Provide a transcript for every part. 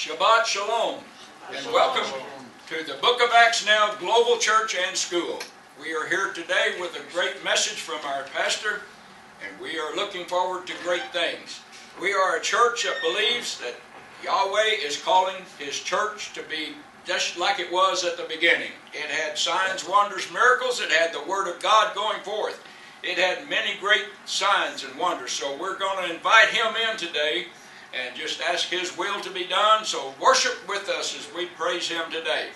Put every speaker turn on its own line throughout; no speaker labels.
Shabbat Shalom, and welcome to the Book of Acts Now Global Church and School. We are here today with a great message from our pastor, and we are looking forward to great things. We are a church that believes that Yahweh is calling His church to be just like it was at the beginning. It had signs, wonders, miracles. It had the Word of God going forth. It had many great signs and wonders. So we're going to invite Him in today and just ask His will to be done. So worship with us as we praise Him today.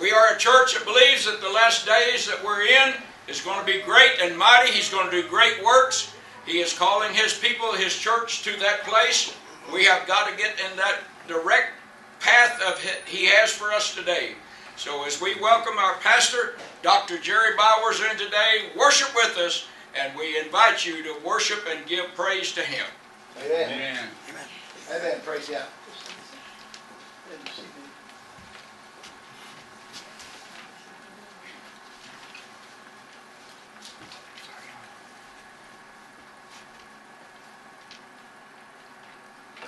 We are a church that believes that the last days that we're in is going to be great and mighty. He's going to do great works. He is calling His people, His church, to that place. We have got to get in that direct path of He has for us today. So as we welcome our pastor, Dr. Jerry Bowers, in today, worship with us, and we invite you to worship and give praise to Him.
Amen. Amen. Amen. Praise God.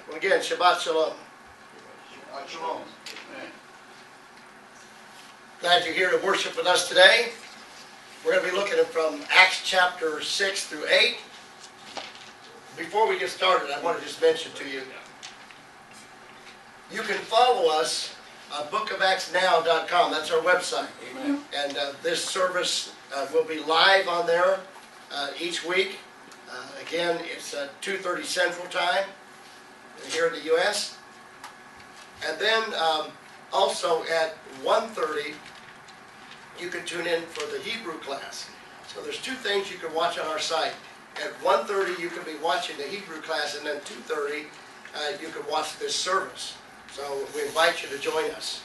Well, again, Shabbat Shalom.
Shabbat Shalom.
Glad you're here to worship with us today. We're going to be looking at from Acts chapter 6 through 8. Before we get started, I want to just mention to you you can follow us on bookofactsnow.com. That's our website.
Amen.
And uh, this service uh, will be live on there uh, each week. Uh, again, it's uh, 2.30 Central Time here in the U.S. And then um, also at 1.30 you can tune in for the Hebrew class. So there's two things you can watch on our site. At 1.30 you can be watching the Hebrew class and then 2.30 uh, you can watch this service. So we invite you to join us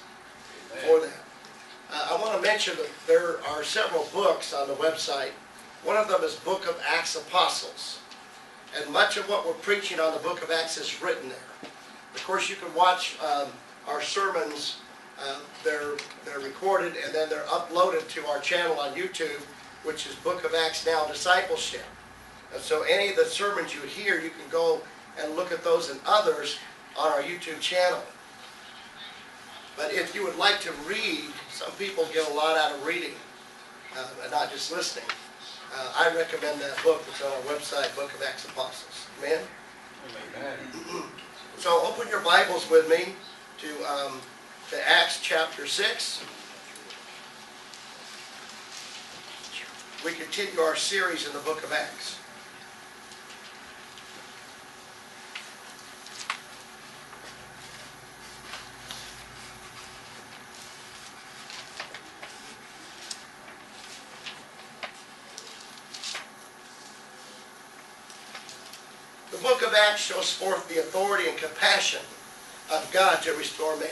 for that. Uh, I want to mention that there are several books on the website. One of them is Book of Acts Apostles. And much of what we're preaching on the Book of Acts is written there. Of course, you can watch um, our sermons uh, they're, they're recorded and then they're uploaded to our channel on YouTube, which is Book of Acts Now Discipleship. And so any of the sermons you hear, you can go and look at those and others on our YouTube channel. But if you would like to read, some people get a lot out of reading uh, and not just listening. Uh, I recommend that book. It's on our website, Book of Acts Apostles. Amen?
Amen.
so open your Bibles with me to um, to Acts chapter 6. We continue our series in the book of Acts. The book of Acts shows forth the authority and compassion of God to restore man.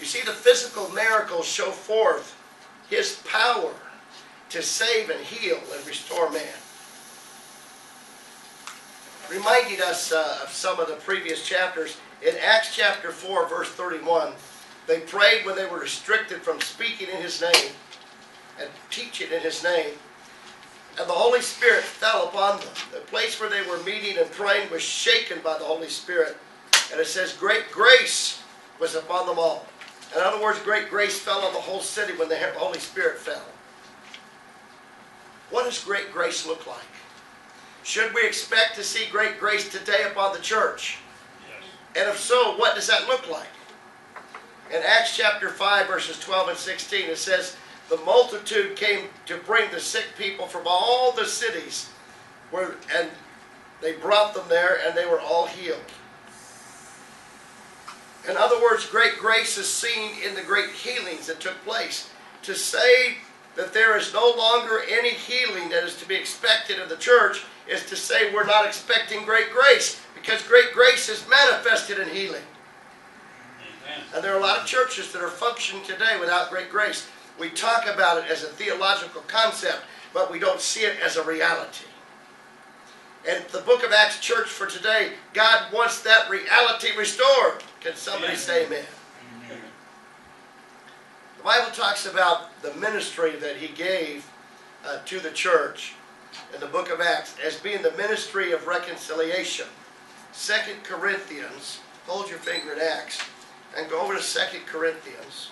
You see, the physical miracles show forth his power to save and heal and restore man. Reminding us uh, of some of the previous chapters, in Acts chapter 4, verse 31, they prayed when they were restricted from speaking in his name and teaching in his name. And the Holy Spirit fell upon them. The place where they were meeting and praying was shaken by the Holy Spirit. And it says, Great grace was upon them all. In other words, great grace fell on the whole city when the Holy Spirit fell. What does great grace look like? Should we expect to see great grace today upon the church? Yes. And if so, what does that look like? In Acts chapter 5, verses 12 and 16, it says, The multitude came to bring the sick people from all the cities, where, and they brought them there, and they were all healed. In other words, great grace is seen in the great healings that took place. To say that there is no longer any healing that is to be expected in the church is to say we're not expecting great grace because great grace is manifested in healing. Amen. And there are a lot of churches that are functioning today without great grace. We talk about it as a theological concept, but we don't see it as a reality. And the book of Acts church for today, God wants that reality restored. Can somebody say amen? amen? The Bible talks about the ministry that he gave uh, to the church in the book of Acts as being the ministry of reconciliation. Second Corinthians, hold your finger in Acts, and go over to Second Corinthians,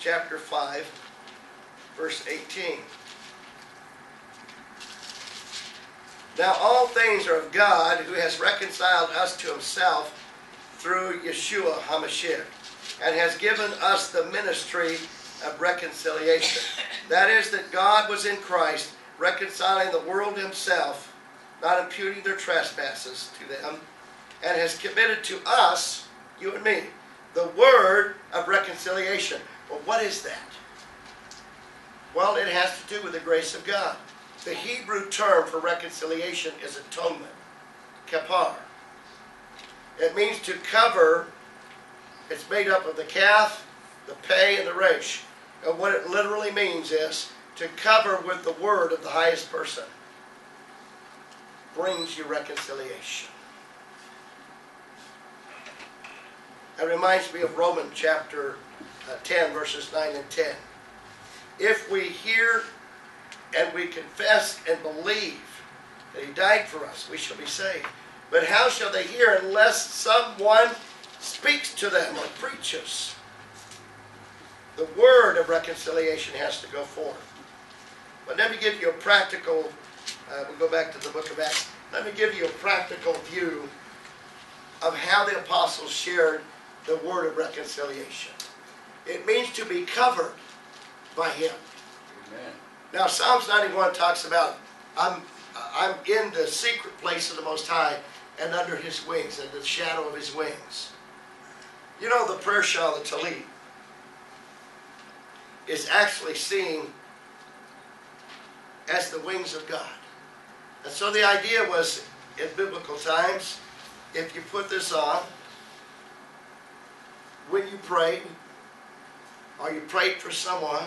chapter 5, verse 18. Now all things are of God, who has reconciled us to himself through Yeshua HaMashiach, and has given us the ministry of reconciliation. That is, that God was in Christ, reconciling the world himself, not imputing their trespasses to them, and has committed to us, you and me, the word of reconciliation. Well, what is that? Well, it has to do with the grace of God. The Hebrew term for reconciliation is atonement, kapar. It means to cover, it's made up of the kaf, the pay, and the resh. And what it literally means is to cover with the word of the highest person brings you reconciliation. That reminds me of Romans chapter uh, 10, verses 9 and 10. If we hear and we confess and believe that He died for us, we shall be saved. But how shall they hear unless someone speaks to them or preaches? The word of reconciliation has to go forth. But let me give you a practical, uh, we go back to the book of Acts. Let me give you a practical view of how the apostles shared the word of reconciliation. It means to be covered by Him.
Amen.
Now, Psalms 91 talks about I'm, I'm in the secret place of the Most High and under His wings, and the shadow of His wings. You know, the prayer shawl, the Talit, is actually seen as the wings of God. And so the idea was, in biblical times, if you put this on, when you prayed, or you prayed for someone,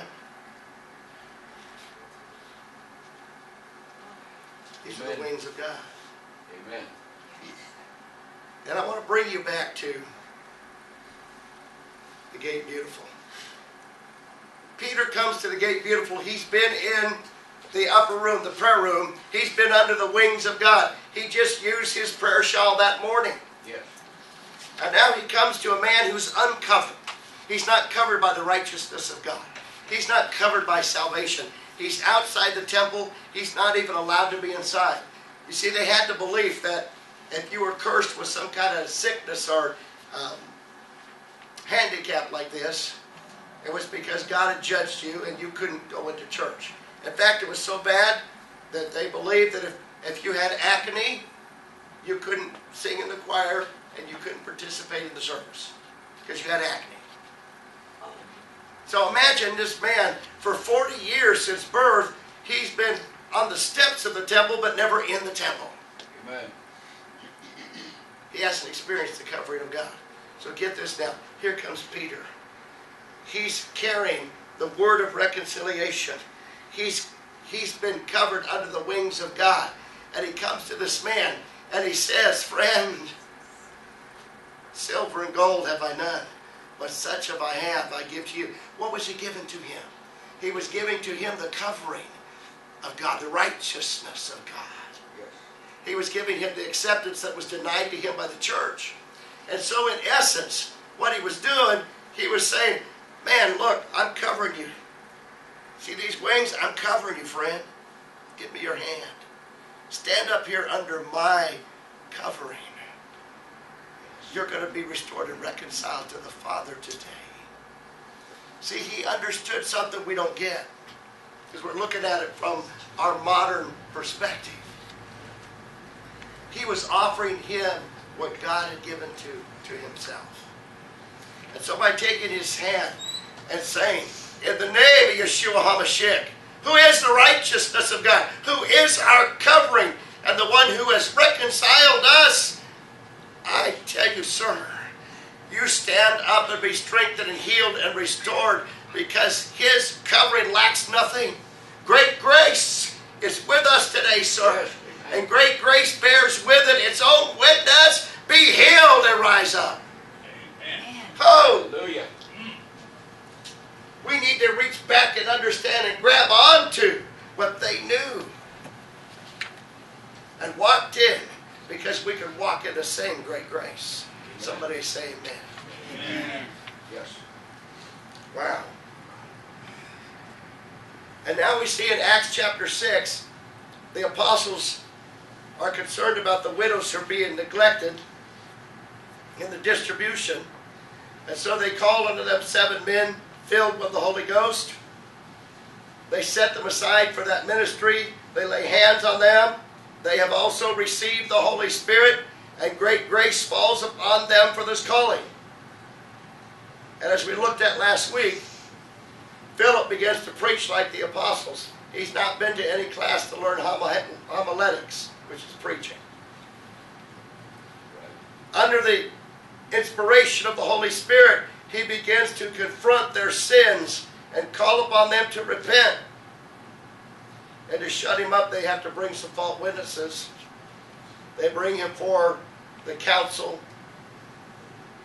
these are the wings of God.
Amen.
And I want to bring you back to the gate beautiful. Peter comes to the gate beautiful. He's been in the upper room, the prayer room. He's been under the wings of God. He just used his prayer shawl that morning.
Yes.
And now he comes to a man who's uncovered. He's not covered by the righteousness of God. He's not covered by salvation. He's outside the temple. He's not even allowed to be inside. You see, they had the belief that if you were cursed with some kind of sickness or um, handicap like this, it was because God had judged you and you couldn't go into church. In fact, it was so bad that they believed that if, if you had acne, you couldn't sing in the choir and you couldn't participate in the service because you had acne. So imagine this man, for 40 years since birth, he's been on the steps of the temple but never in the temple.
Amen.
He hasn't experienced the covering of God. So get this now. Here comes Peter. He's carrying the word of reconciliation. He's he's been covered under the wings of God. And he comes to this man and he says, Friend, silver and gold have I none, but such have I have I give to you. What was he giving to him? He was giving to him the covering of God, the righteousness of God. He was giving him the acceptance that was denied to him by the church. And so, in essence, what he was doing, he was saying, Man, look, I'm covering you. See these wings? I'm covering you, friend. Give me your hand. Stand up here under my covering. You're going to be restored and reconciled to the Father today. See, he understood something we don't get because we're looking at it from our modern perspective. He was offering him what God had given to, to himself. And so by taking his hand and saying, In the name of Yeshua HaMashiach, who is the righteousness of God, who is our covering, and the one who has reconciled us, I tell you, sir, you stand up and be strengthened and healed and restored because his covering lacks nothing. Great grace is with us today, sir.
Amen.
And great grace bears with it its own witness. Be healed and rise up.
Amen.
Hallelujah.
We need to reach back and understand and grab onto what they knew and walked in because we can walk in the same great grace. Somebody say amen.
Amen. Yes.
Wow. And now we see in Acts chapter 6, the apostles are concerned about the widows who are being neglected in the distribution. And so they call unto them seven men filled with the Holy Ghost. They set them aside for that ministry. They lay hands on them. They have also received the Holy Spirit, and great grace falls upon them for this calling. And as we looked at last week, Philip begins to preach like the apostles. He's not been to any class to learn homiletics, which is preaching. Under the inspiration of the Holy Spirit, he begins to confront their sins and call upon them to repent. And to shut him up, they have to bring some false witnesses. They bring him for the council,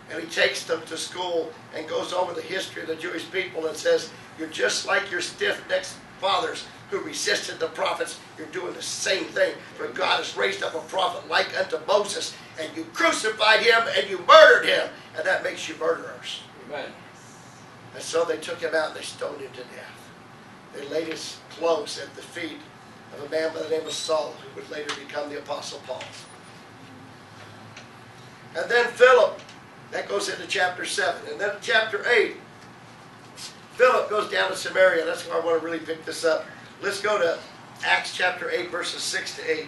and he takes them to school and goes over the history of the Jewish people and says, You're just like your stiff necked fathers who resisted the prophets. You're doing the same thing. For God has raised up a prophet like unto Moses, and you crucified him and you murdered him, and that makes you murderers.
Amen.
And so they took him out and they stoned him to death. They laid his clothes at the feet of a man by the name of Saul, who would later become the Apostle Paul. And then Philip, that goes into chapter 7. And then chapter 8, Philip goes down to Samaria. That's where I want to really pick this up. Let's go to Acts chapter 8, verses 6 to 8.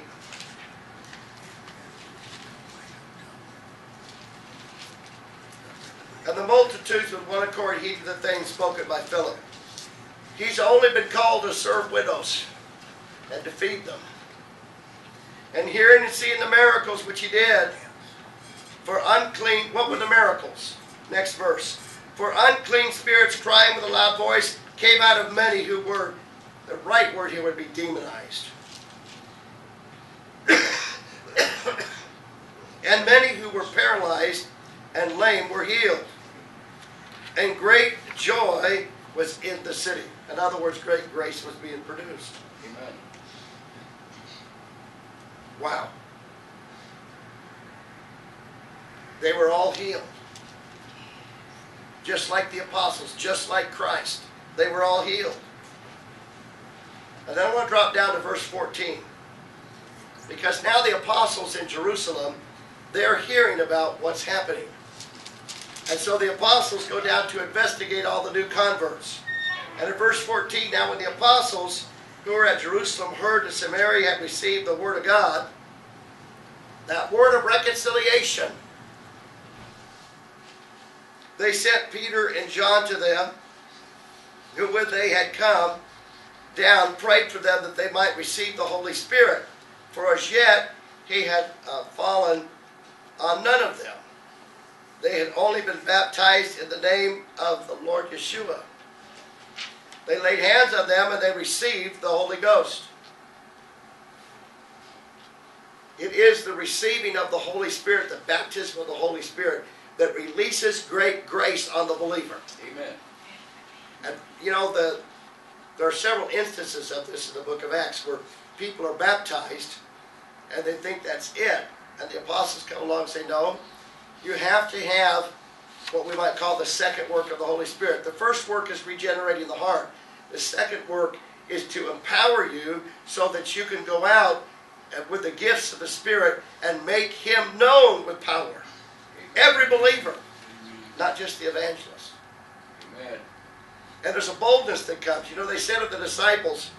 And the multitudes with one accord heeded the things spoken by Philip. He's only been called to serve widows and to feed them. And hearing and seeing the miracles which he did, for unclean, what were the miracles? Next verse. For unclean spirits crying with a loud voice came out of many who were, the right word here would be demonized. and many who were paralyzed and lame were healed. And great joy was in the city. In other words, great grace was being produced.
Amen.
Wow. They were all healed. Just like the apostles, just like Christ. They were all healed. And then I want to drop down to verse 14. Because now the apostles in Jerusalem, they're hearing about what's happening. And so the apostles go down to investigate all the new converts. And in verse 14, now when the apostles who were at Jerusalem heard that Samaria had received the word of God, that word of reconciliation, they sent Peter and John to them, who when they had come down prayed for them that they might receive the Holy Spirit. For as yet he had uh, fallen on none of them. They had only been baptized in the name of the Lord Yeshua. They laid hands on them and they received the Holy Ghost. It is the receiving of the Holy Spirit, the baptism of the Holy Spirit, that releases great grace on the believer.
Amen.
And you know, the there are several instances of this in the book of Acts where people are baptized and they think that's it. And the apostles come along and say, No, you have to have what we might call the second work of the Holy Spirit. The first work is regenerating the heart. The second work is to empower you so that you can go out with the gifts of the Spirit and make Him known with power. Every believer, not just the evangelist.
Amen.
And there's a boldness that comes. You know, they said of the disciples,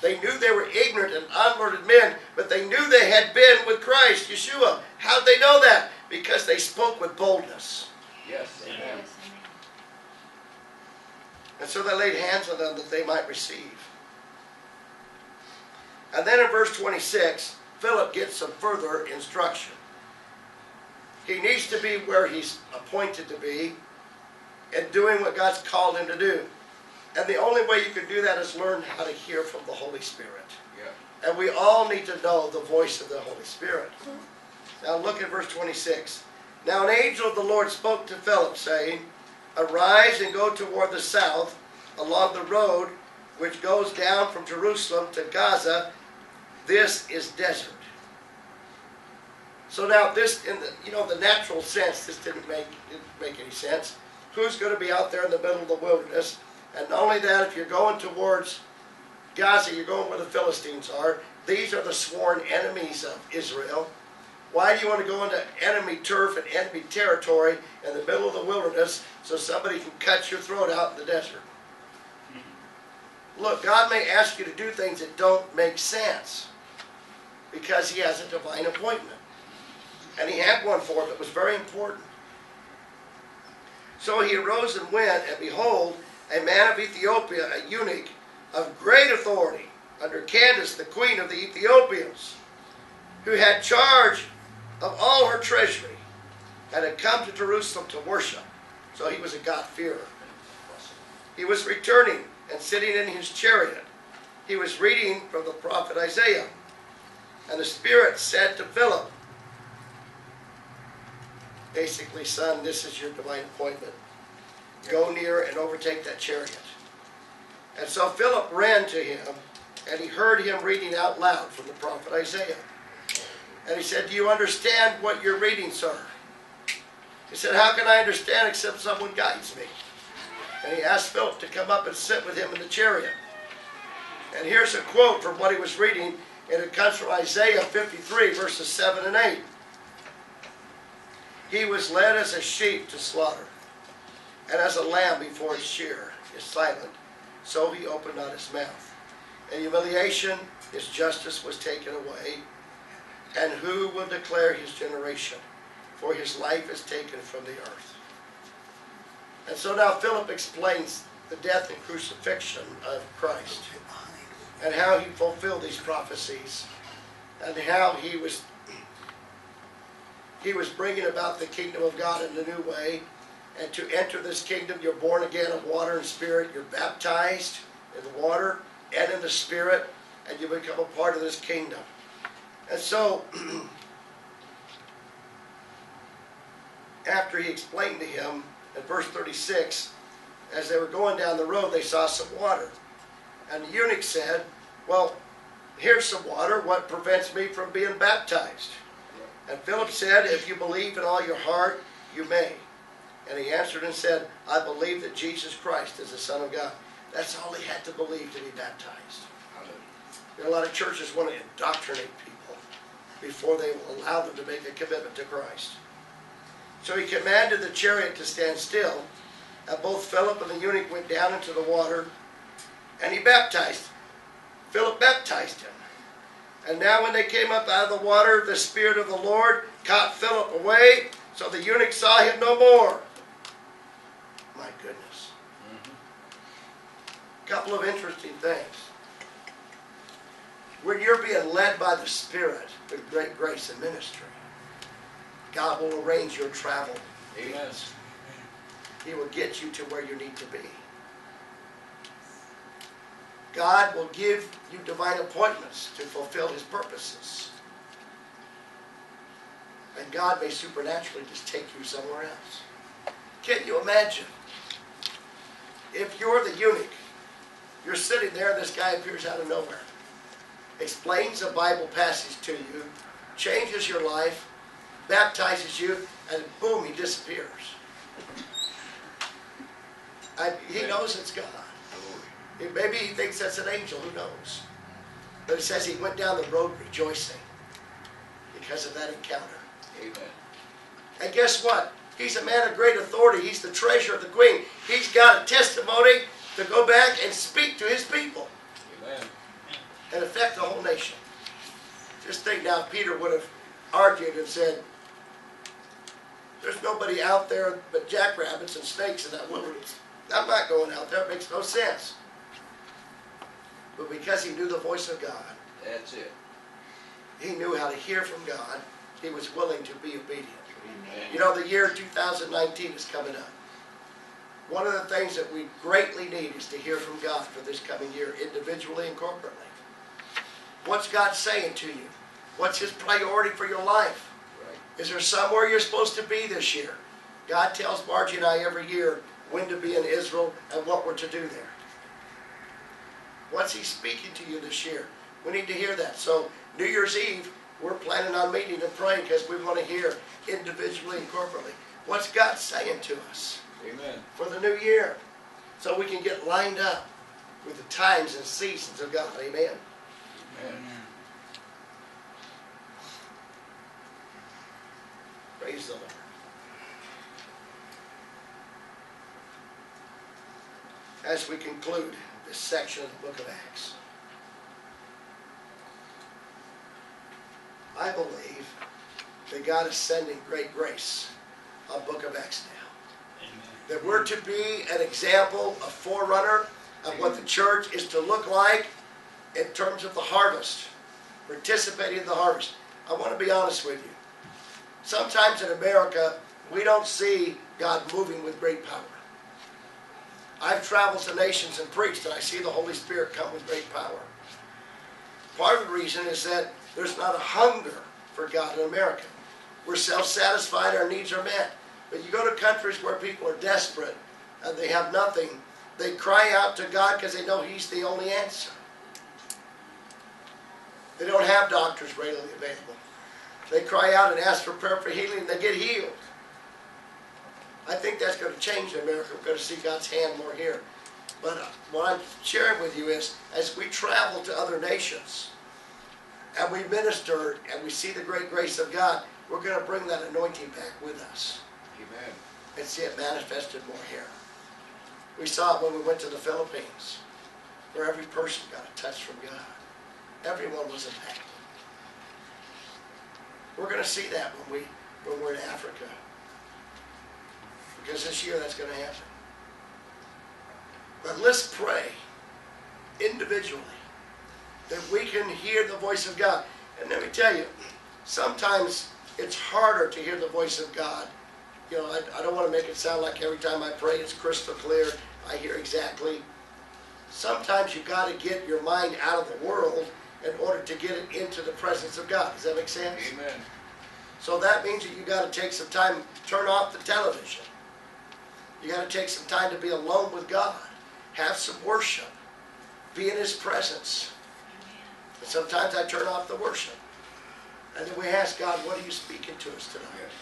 they knew they were ignorant and unlearned men, but they knew they had been with Christ, Yeshua. How'd they know that? Because they spoke with boldness.
Yes. Amen.
And so they laid hands on them that they might receive. And then in verse 26, Philip gets some further instruction. He needs to be where he's appointed to be and doing what God's called him to do. And the only way you can do that is learn how to hear from the Holy Spirit.
Yeah.
And we all need to know the voice of the Holy Spirit. Now look at verse 26. Now an angel of the Lord spoke to Philip, saying, Arise and go toward the south, along the road which goes down from Jerusalem to Gaza. This is desert. So now this, in the you know the natural sense, this didn't make didn't make any sense. Who's going to be out there in the middle of the wilderness? And not only that, if you're going towards Gaza, you're going where the Philistines are. These are the sworn enemies of Israel. Why do you want to go into enemy turf and enemy territory in the middle of the wilderness so somebody can cut your throat out in the desert? Look, God may ask you to do things that don't make sense because He has a divine appointment. And He had one for him that was very important. So he arose and went, and behold, a man of Ethiopia, a eunuch of great authority, under Candace, the queen of the Ethiopians, who had charge of all her treasury, and had come to Jerusalem to worship. So he was a God-fearer. He was returning and sitting in his chariot. He was reading from the prophet Isaiah. And the Spirit said to Philip, basically, son, this is your divine appointment. Go near and overtake that chariot. And so Philip ran to him, and he heard him reading out loud from the prophet Isaiah. And he said, Do you understand what you're reading, sir? He said, How can I understand except someone guides me? And he asked Philip to come up and sit with him in the chariot. And here's a quote from what he was reading, and it comes from Isaiah 53, verses 7 and 8. He was led as a sheep to slaughter, and as a lamb before its shearer is silent, so he opened not his mouth. In humiliation, his justice was taken away. And who will declare his generation? For his life is taken from the earth. And so now Philip explains the death and crucifixion of Christ and how he fulfilled these prophecies and how he was he was bringing about the kingdom of God in a new way. And to enter this kingdom, you're born again of water and spirit. You're baptized in the water and in the spirit, and you become a part of this kingdom. And so, after he explained to him in verse 36, as they were going down the road, they saw some water. And the eunuch said, Well, here's some water. What prevents me from being baptized? And Philip said, If you believe in all your heart, you may. And he answered and said, I believe that Jesus Christ is the Son of God. That's all he had to believe to be baptized. There are a lot of churches want to indoctrinate people before they allow them to make a commitment to Christ. So he commanded the chariot to stand still, and both Philip and the eunuch went down into the water, and he baptized. Philip baptized him. And now when they came up out of the water, the Spirit of the Lord caught Philip away, so the eunuch saw him no more. My goodness. A couple of interesting things. When you're being led by the Spirit with great grace and ministry, God will arrange your travel.
Amen.
He will get you to where you need to be. God will give you divine appointments to fulfill His purposes. And God may supernaturally just take you somewhere else. Can you imagine? If you're the eunuch, you're sitting there and this guy appears out of nowhere, explains a Bible passage to you, changes your life, baptizes you, and boom, he disappears. I, he knows it's God. Maybe he thinks that's an angel, who knows? But it says he went down the road rejoicing because of that encounter.
Amen.
And guess what? He's a man of great authority. He's the treasurer of the queen. He's got a testimony to go back and speak to his people
Amen.
and affect the whole nation. Just think now, Peter would have argued and said, There's nobody out there but jackrabbits and snakes in that wilderness. I'm not going out there. It makes no sense. But because he knew the voice of God,
That's it.
he knew how to hear from God, he was willing to be obedient.
Amen.
You know, the year 2019 is coming up. One of the things that we greatly need is to hear from God for this coming year, individually and corporately. What's God saying to you? What's His priority for your life?
Right.
Is there somewhere you're supposed to be this year? God tells Margie and I every year when to be in Israel and what we're to do there. What's He speaking to you this year? We need to hear that. So New Year's Eve, we're planning on meeting and praying because we want to hear individually and corporately what's God saying to us
Amen.
for the new year, so we can get lined up with the times and seasons of God. Amen.
Amen.
Praise the Lord. As we conclude this section of the book of Acts, I believe that God is sending great grace on book of Acts now. That we're to be an example, a forerunner of what the church is to look like in terms of the harvest, participating in the harvest. I want to be honest with you. Sometimes in America, we don't see God moving with great power. I've traveled to nations and preached, and I see the Holy Spirit come with great power. Part of the reason is that there's not a hunger for God in America. We're self satisfied, our needs are met. But you go to countries where people are desperate and they have nothing, they cry out to God because they know He's the only answer. They don't have doctors readily available. They cry out and ask for prayer for healing, and they get healed. I think that's going to change in America. We're going to see God's hand more here. But uh, what I'm sharing with you is, as we travel to other nations, and we minister, and we see the great grace of God, we're going to bring that anointing back with us
Amen.
and see it manifested more here. We saw it when we went to the Philippines, where every person got a touch from God. Everyone was impacted. We're going to see that when we when we're in Africa, because this year that's going to happen. But let's pray individually that we can hear the voice of God. And let me tell you, sometimes it's harder to hear the voice of God you know, I, I don't want to make it sound like every time I pray it's crystal clear. I hear exactly. Sometimes you've got to get your mind out of the world in order to get it into the presence of God. Does that make sense?
Amen.
So that means that you've got to take some time, turn off the television. You got to take some time to be alone with God, have some worship, be in His presence. And sometimes I turn off the worship, and then we ask God, "What are you speaking to us tonight?"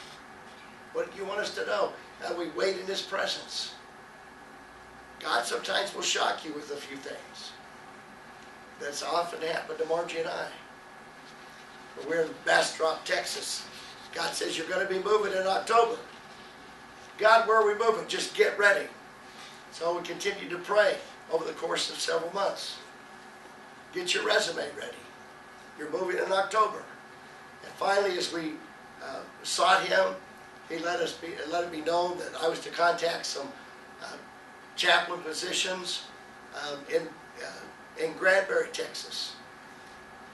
What do you want us to know? And we wait in His presence. God sometimes will shock you with a few things. That's often happened to Margie and I. When we're in Bastrop, Texas. God says you're going to be moving in October. God, where are we moving? Just get ready. So we continued to pray over the course of several months. Get your resume ready. You're moving in October. And finally, as we uh, sought Him, he let us be, let it be known that I was to contact some uh, chaplain positions um, in uh, in Granbury, Texas.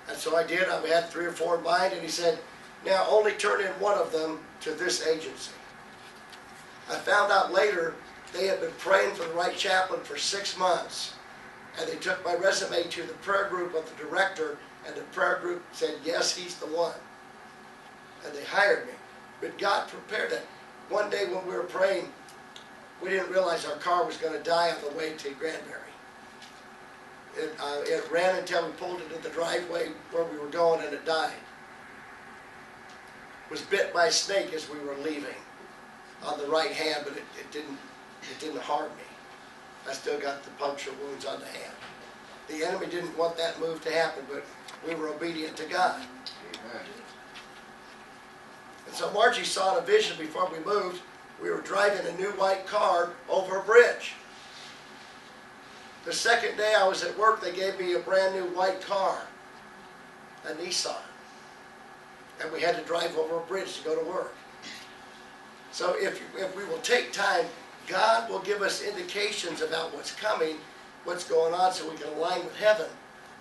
And so I did. I had three or four in mind, and he said, "Now only turn in one of them to this agency." I found out later they had been praying for the right chaplain for six months, and they took my resume to the prayer group of the director, and the prayer group said, "Yes, he's the one," and they hired me. But God prepared it. One day when we were praying, we didn't realize our car was going to die on the way to Granbury. It, uh, it ran until we pulled into the driveway where we were going and it died. It was bit by a snake as we were leaving on the right hand, but it, it didn't it didn't harm me. I still got the puncture wounds on the hand. The enemy didn't want that move to happen, but we were obedient to God.
Amen.
And so Margie saw in a vision before we moved. We were driving a new white car over a bridge. The second day I was at work, they gave me a brand new white car, a Nissan. And we had to drive over a bridge to go to work. So if, if we will take time, God will give us indications about what's coming, what's going on, so we can align with heaven.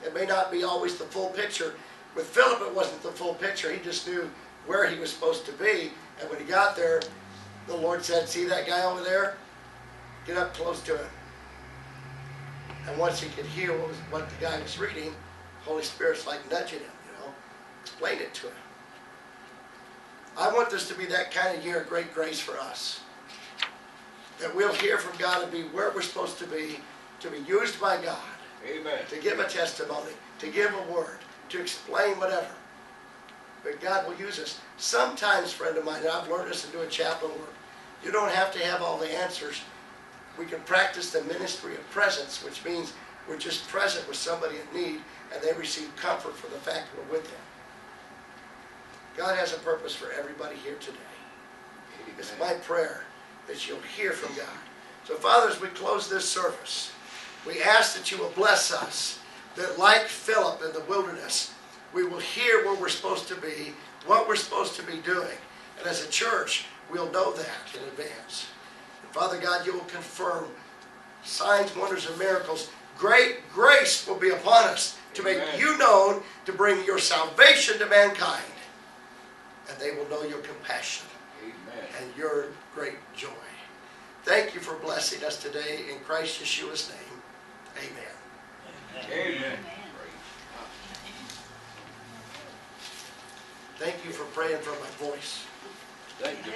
It may not be always the full picture. With Philip, it wasn't the full picture. He just knew where he was supposed to be. And when he got there, the Lord said, See that guy over there? Get up close to him. And once he could hear what, was, what the guy was reading, Holy Spirit's like nudging him, you know, explain it to him. I want this to be that kind of year of great grace for us. That we'll hear from God and be where we're supposed to be, to be used by God,
Amen.
to give a testimony, to give a word, to explain whatever. But God will use us. Sometimes, friend of mine, and I've learned this in doing chaplain work, you don't have to have all the answers. We can practice the ministry of presence, which means we're just present with somebody in need and they receive comfort for the fact that we're with them. God has a purpose for everybody here today. It's my prayer that you'll hear from God. So, Father, as we close this service, we ask that you will bless us, that like Philip in the wilderness, we will hear where we're supposed to be, what we're supposed to be doing. And as a church, we'll know that in advance. And Father God, you will confirm signs, wonders, and miracles. Great grace will be upon us to make you known, to bring your salvation to mankind. And they will know your compassion
Amen.
and your great joy. Thank you for blessing us today in Christ Yeshua's name. Amen.
Amen.
Thank you for praying for my voice.
Thank you.